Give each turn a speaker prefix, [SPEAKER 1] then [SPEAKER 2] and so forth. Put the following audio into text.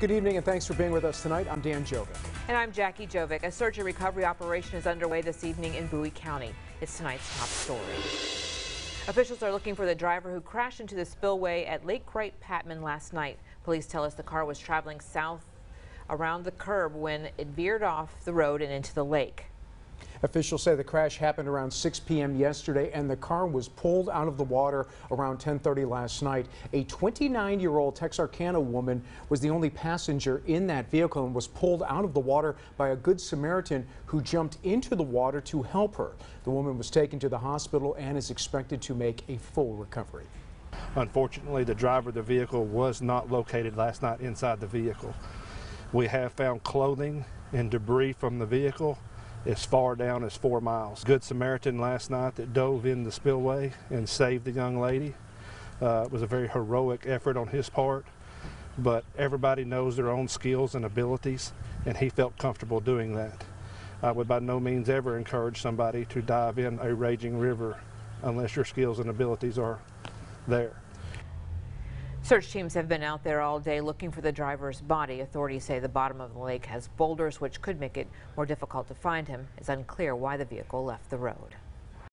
[SPEAKER 1] Good evening and thanks for being with us tonight. I'm Dan Jovic.
[SPEAKER 2] And I'm Jackie Jovic. A search and recovery operation is underway this evening in Bowie County. It's tonight's top story. Officials are looking for the driver who crashed into the spillway at Lake Wright Patman last night. Police tell us the car was traveling south around the curb when it veered off the road and into the lake.
[SPEAKER 1] Officials say the crash happened around 6 p.m. yesterday and the car was pulled out of the water around 10:30 last night. A 29-year-old Texarkana woman was the only passenger in that vehicle and was pulled out of the water by a good Samaritan who jumped into the water to help her. The woman was taken to the hospital and is expected to make a full recovery.
[SPEAKER 3] Unfortunately, the driver of the vehicle was not located last night inside the vehicle. We have found clothing and debris from the vehicle as far down as four miles. Good Samaritan last night that dove in the spillway and saved the young lady. Uh, it was a very heroic effort on his part, but everybody knows their own skills and abilities, and he felt comfortable doing that. I would by no means ever encourage somebody to dive in a raging river unless your skills and abilities are there.
[SPEAKER 2] Search teams have been out there all day looking for the driver's body. Authorities say the bottom of the lake has boulders which could make it more difficult to find him. It's unclear why the vehicle left the road.